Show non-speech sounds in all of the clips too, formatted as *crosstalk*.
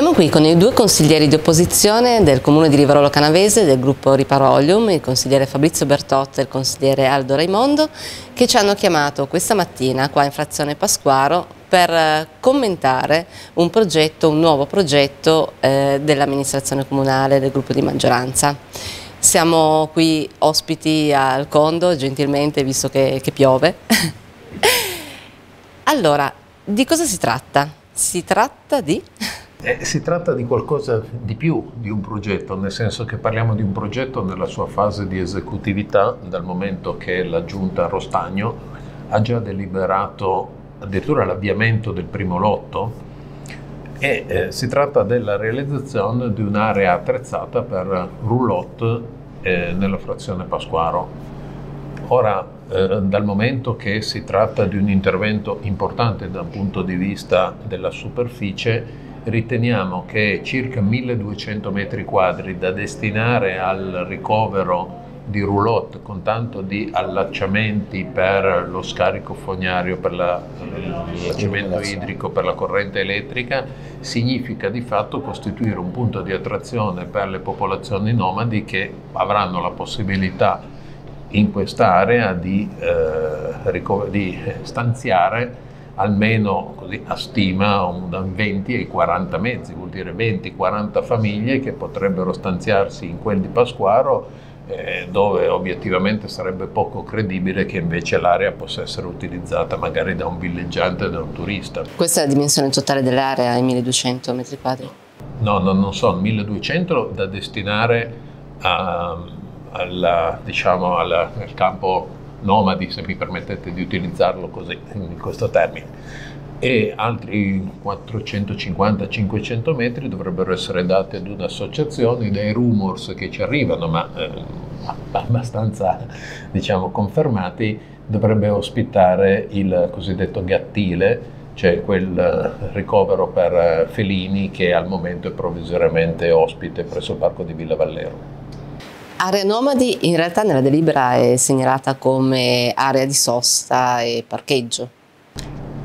Siamo qui con i due consiglieri di opposizione del comune di Rivarolo Canavese del gruppo Riparolium, il consigliere Fabrizio Bertotta e il consigliere Aldo Raimondo, che ci hanno chiamato questa mattina qua in frazione Pasquaro per eh, commentare un progetto, un nuovo progetto eh, dell'amministrazione comunale del gruppo di maggioranza. Siamo qui ospiti al Condo, gentilmente, visto che, che piove. *laughs* allora, di cosa si tratta? Si tratta di... Eh, si tratta di qualcosa di più di un progetto, nel senso che parliamo di un progetto nella sua fase di esecutività, dal momento che la giunta Rostagno ha già deliberato addirittura l'avviamento del primo lotto e eh, si tratta della realizzazione di un'area attrezzata per roulotte eh, nella frazione Pasquaro. Ora, eh, dal momento che si tratta di un intervento importante dal punto di vista della superficie, riteniamo che circa 1200 metri quadri da destinare al ricovero di roulotte con tanto di allacciamenti per lo scarico fognario, per l'allacciamento idrico, per la corrente elettrica, significa di fatto costituire un punto di attrazione per le popolazioni nomadi che avranno la possibilità in quest'area di, eh, di stanziare almeno così a stima da 20 ai 40 mezzi, vuol dire 20-40 famiglie che potrebbero stanziarsi in quel di Pasquaro eh, dove obiettivamente sarebbe poco credibile che invece l'area possa essere utilizzata magari da un villeggiante o da un turista. Questa è la dimensione totale dell'area, i 1200 metri quadri? No, no, non so, 1200 da destinare a, alla, diciamo, alla, al campo nomadi, se mi permettete di utilizzarlo così, in questo termine. E altri 450-500 metri dovrebbero essere dati ad un'associazione dai rumors che ci arrivano, ma eh, abbastanza diciamo, confermati, dovrebbe ospitare il cosiddetto gattile, cioè quel ricovero per felini che al momento è provvisoriamente ospite presso il parco di Villa Vallero. Area nomadi in realtà nella delibera è segnalata come area di sosta e parcheggio.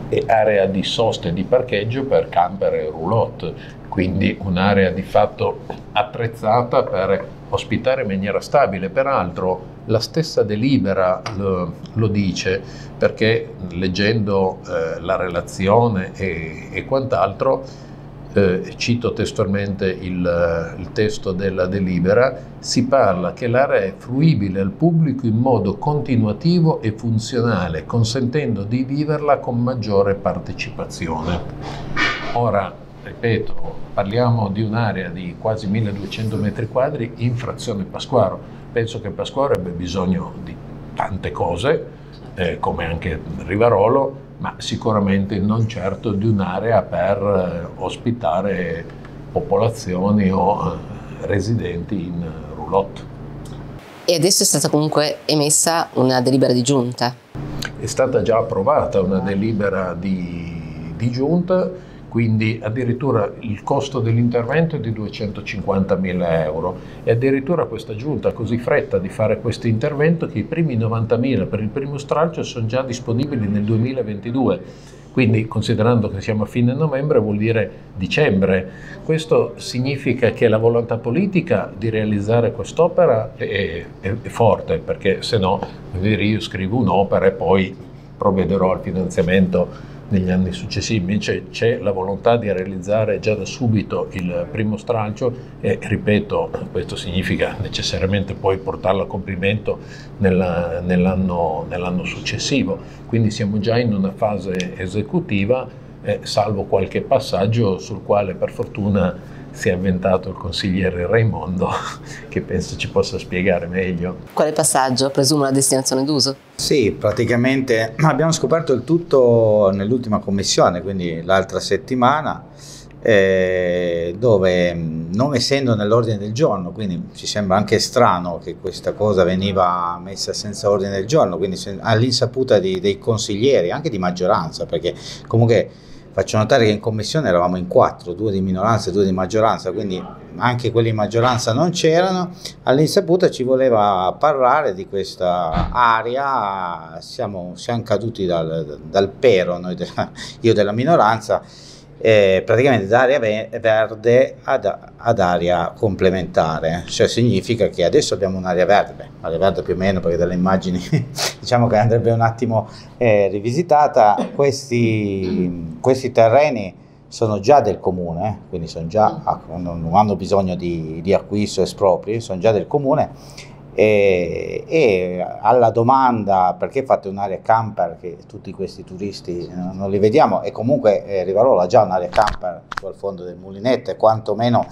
È area di sosta e di parcheggio per camper e roulotte, quindi un'area di fatto attrezzata per ospitare in maniera stabile. Peraltro la stessa delibera lo, lo dice perché leggendo eh, la relazione e, e quant'altro eh, cito testualmente il, il, testo della delibera, si parla che l'area è fruibile al pubblico in modo continuativo e funzionale, consentendo di viverla con maggiore partecipazione. Ora, ripeto, parliamo di un'area di quasi 1200 metri quadri in frazione Pasquaro. Penso che Pasquaro abbia bisogno di tante cose, eh, come anche Rivarolo, ma sicuramente non certo di un'area per eh, ospitare popolazioni o eh, residenti in roulotte. E adesso è stata comunque emessa una delibera di giunta? È stata già approvata una delibera di, di giunta quindi addirittura il costo dell'intervento è di 250 mila euro e addirittura questa giunta ha così fretta di fare questo intervento che i primi 90 mila per il primo stralcio sono già disponibili nel 2022 quindi considerando che siamo a fine novembre vuol dire dicembre. Questo significa che la volontà politica di realizzare quest'opera è, è, è, forte, perché se no io scrivo un'opera e poi provvederò al finanziamento negli anni successivi, invece c'è la volontà di realizzare già da subito il primo stralcio e ripeto, questo significa necessariamente poi portarlo a compimento nell'anno, nell successivo, quindi siamo già in una fase esecutiva, eh, salvo qualche passaggio sul quale per fortuna si è inventato il consigliere Raimondo *laughs* che penso ci possa spiegare meglio. Quale passaggio? Presumo la destinazione d'uso? Sì, praticamente *clears throat* abbiamo scoperto il tutto nell'ultima commissione, quindi l'altra settimana, eh, dove non essendo nell'ordine del giorno, quindi ci sembra anche strano che questa cosa veniva messa senza ordine del giorno, quindi all'insaputa dei consiglieri, anche di maggioranza, perché comunque Faccio notare che in commissione eravamo in quattro, due di minoranza e due di maggioranza, quindi anche quelli di maggioranza non c'erano. All'insaputa ci voleva parlare di questa area, siamo, siamo caduti dal, dal pero, della, io della minoranza, eh, praticamente da area verde ad, ad, area complementare, cioè significa che adesso abbiamo un'area verde, area verde più o meno perché dalle immagini *laughs* diciamo che andrebbe un attimo eh, rivisitata, questi, questi, terreni sono già del comune, quindi già, non hanno bisogno di, di acquisto espropri, sono già del comune e, e, alla domanda perché fate un'area camper che tutti questi turisti non li vediamo? E comunque eh, Rivarola ha già un'area camper sul fondo del mulinetto e quantomeno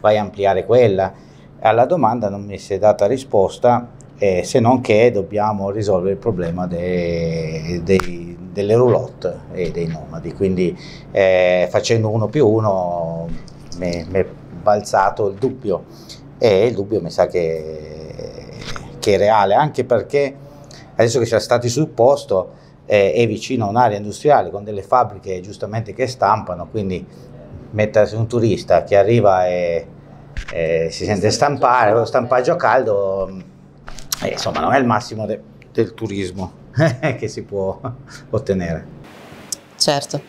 vai a ampliare quella. Alla domanda non mi si è data risposta eh, se non che dobbiamo risolvere il problema dei, dei, delle roulotte e dei nomadi. Quindi eh, facendo uno più uno mi è balzato il dubbio. E il dubbio mi sa che che è reale, anche perché adesso che siamo stati sul posto eh, è vicino a un'area industriale con delle fabbriche giustamente che stampano, quindi mettersi un turista che arriva e, e si sente stampare, lo stampaggio a caldo, eh, insomma non è il massimo de, del turismo *laughs* che si può ottenere. Certo,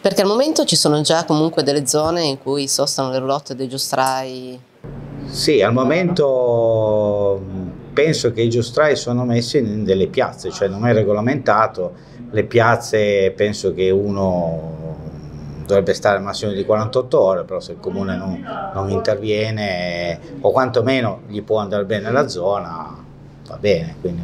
perché al momento ci sono già comunque delle zone in cui sostano le roulotte dei giustrai? Sì, al momento penso che i giustrai sono messi in delle piazze, cioè non è regolamentato, le piazze penso che uno dovrebbe stare al massimo di 48 ore, però se il comune non, non interviene o quantomeno gli può andare bene la zona, va bene, quindi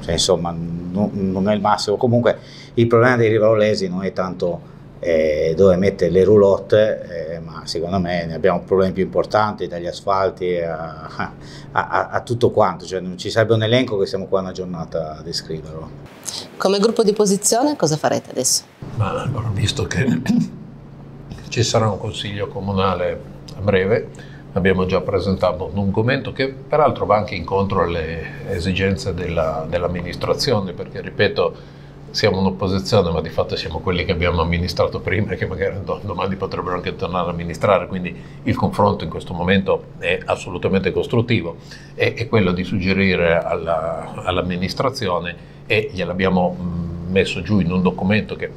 cioè, insomma non, non, è il massimo. Comunque il problema dei rivalolesi non è tanto eh, dove mettere le roulotte, eh, ma secondo me ne abbiamo problemi più importanti, dagli asfalti a, a, a, a, tutto quanto, cioè non ci sarebbe un elenco che siamo qua una giornata a descriverlo. Come gruppo di opposizione cosa farete adesso? Ma allora, visto che *coughs* ci sarà un consiglio comunale a breve, abbiamo già presentato un documento che peraltro va anche incontro alle esigenze della, dell'amministrazione, perché ripeto, siamo un'opposizione, ma di fatto siamo quelli che abbiamo amministrato prima e che magari domani potrebbero anche tornare ad amministrare, quindi il confronto in questo momento è assolutamente costruttivo, è, è quello di suggerire alla, all'amministrazione e gliel'abbiamo messo giù in un documento che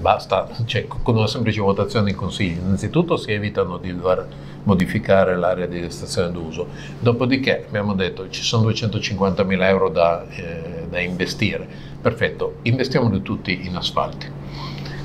basta, cioè, con una semplice votazione in consiglio. Innanzitutto si evitano di dover modificare l'area di destinazione d'uso, dopodiché abbiamo detto ci sono 250 mila euro da, eh, da investire Perfetto, investiamoli tutti in asfalti.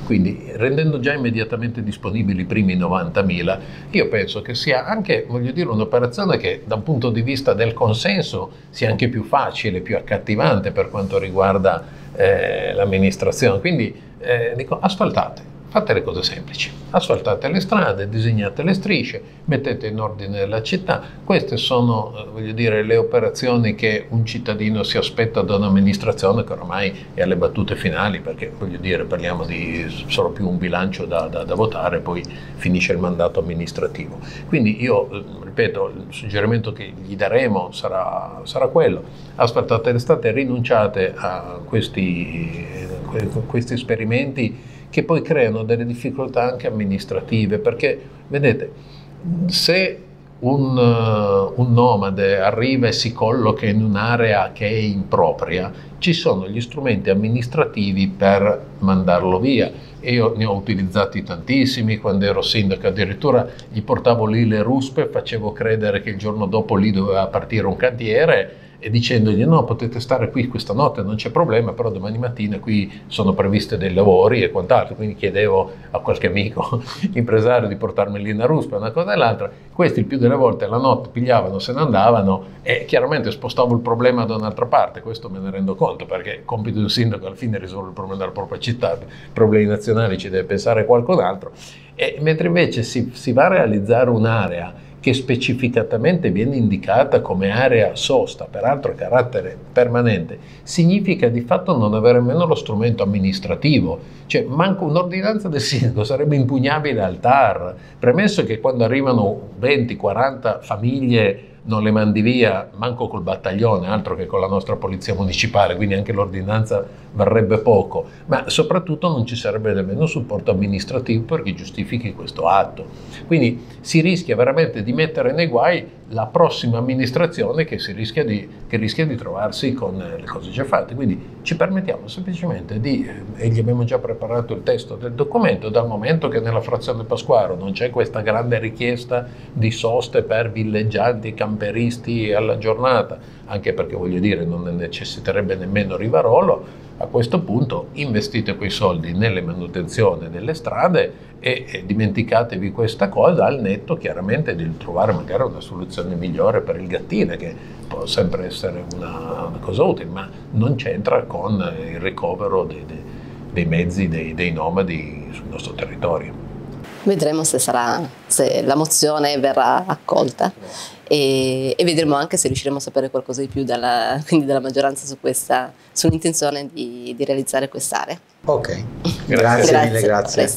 Quindi rendendo già immediatamente disponibili i primi 90.000, io penso che sia anche, dire, un'operazione che da un punto di vista del consenso sia anche più facile, più accattivante per quanto riguarda eh, l'amministrazione. Quindi eh, dico, asfaltate, fate le cose semplici, asfaltate le strade, disegnate le strisce, mettete in ordine la città, queste sono eh, dire, le operazioni che un cittadino si aspetta da un'amministrazione che ormai è alle battute finali perché voglio dire parliamo di solo più un bilancio da, da, da votare poi finisce il mandato amministrativo. Quindi io eh, ripeto, il suggerimento che gli daremo sarà, sarà quello, asfaltate le strade, rinunciate a questi, eh, questi esperimenti che poi creano delle difficoltà anche amministrative, perché vedete, se un, uh, un, nomade arriva e si colloca in un'area che è impropria, ci sono gli strumenti amministrativi per mandarlo via. Io ne ho utilizzati tantissimi quando ero sindaco, addirittura gli portavo lì le ruspe, facevo credere che il giorno dopo lì doveva partire un cantiere e dicendogli no potete stare qui questa notte non c'è problema però domani mattina qui sono previste dei lavori e quant'altro. Quindi chiedevo a qualche amico *laughs* impresario di portarmi lì una ruspa una cosa e l'altra. Questi il più delle volte la notte pigliavano se ne andavano e chiaramente spostavo il problema da un'altra parte questo me ne rendo conto perché il compito di un sindaco alla fine risolvere il problema della propria città problemi nazionali ci deve pensare qualcun altro. E mentre invece si, si va a realizzare un'area che specificatamente viene indicata come area sosta, peraltro a carattere permanente, significa di fatto non avere nemmeno lo strumento amministrativo, cioè manco un'ordinanza del sindaco sarebbe impugnabile al TAR, premesso che quando arrivano 20-40 famiglie non le mandi via manco col battaglione, altro che con la nostra polizia municipale, quindi anche l'ordinanza varrebbe poco, ma soprattutto non ci sarebbe nemmeno supporto amministrativo per chi giustifichi questo atto. Quindi si rischia veramente di mettere nei guai la prossima amministrazione che, rischia di, che rischia di trovarsi con le cose già fatte. Quindi ci permettiamo semplicemente di, eh, e gli abbiamo già preparato il testo del documento, dal momento che nella frazione Pasquaro non c'è questa grande richiesta di soste per villeggianti e camperisti alla giornata, anche perché voglio dire non ne necessiterebbe nemmeno Rivarolo, a questo punto investite quei soldi nelle manutenzioni delle strade e, e, dimenticatevi questa cosa al netto chiaramente di trovare magari una soluzione migliore per il gattino che può sempre essere una, una cosa utile, ma non c'entra con il ricovero dei, dei, dei mezzi dei, dei nomadi sul nostro territorio. Vedremo se, sarà, se la mozione verrà accolta e, e, vedremo anche se riusciremo a sapere qualcosa di più dalla, dalla maggioranza su questa, sull'intenzione di, di realizzare quest'area. Ok, grazie, grazie mille, grazie.